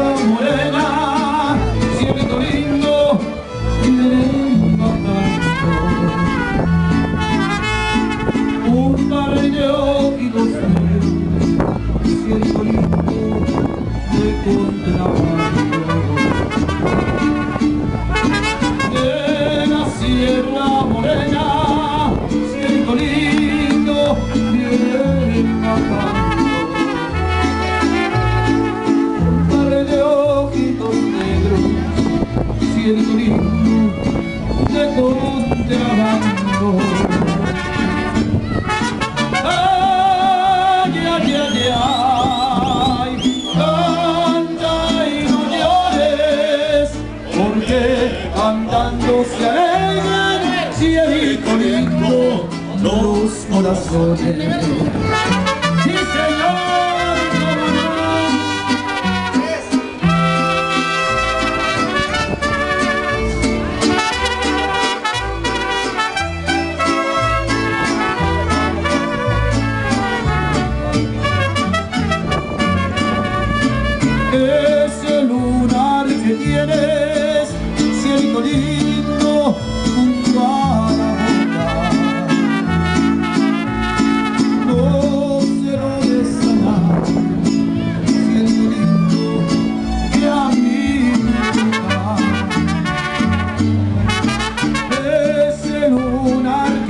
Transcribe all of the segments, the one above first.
amore porque andando se alegran cielito lindo los corazones.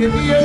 Yeah.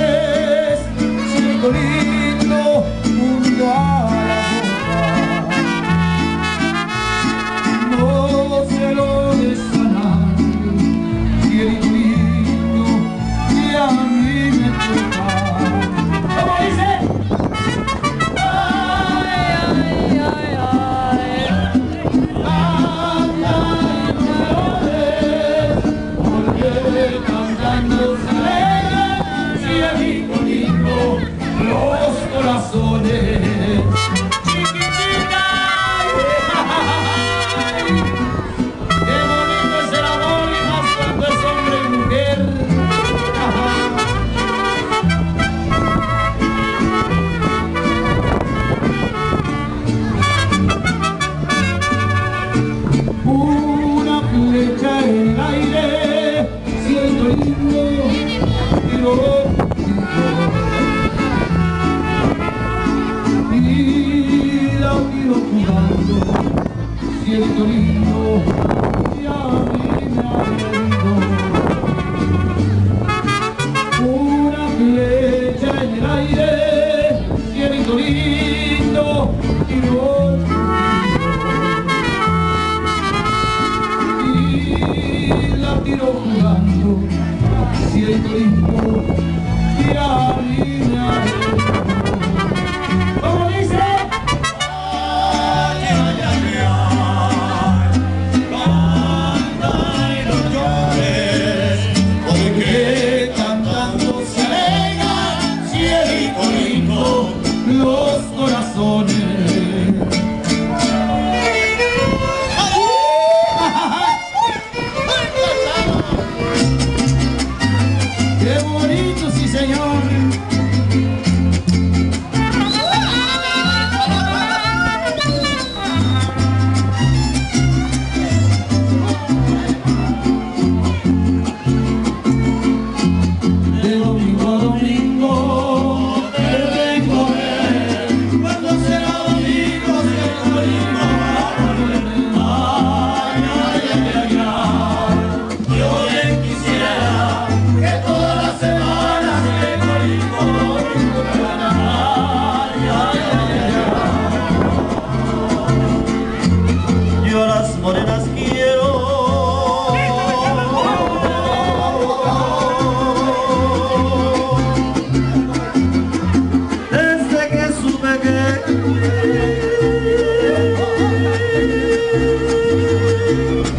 siento lindo y a mí me. Una flecha en el aire, siento lindo y no Y la tiro jugando, siento lindo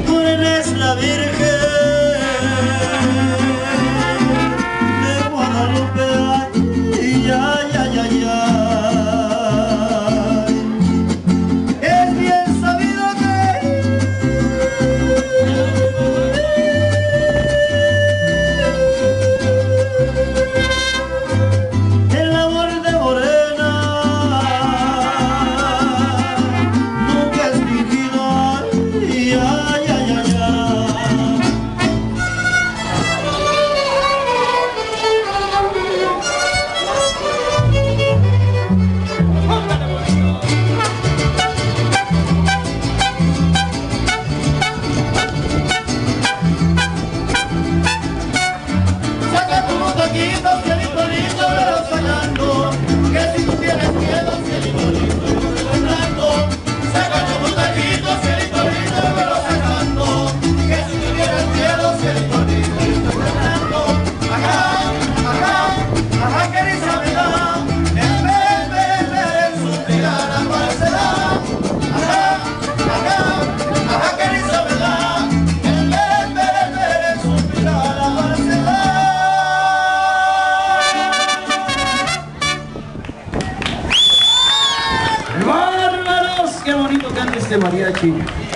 Tú eres la Virgen. de mariachi.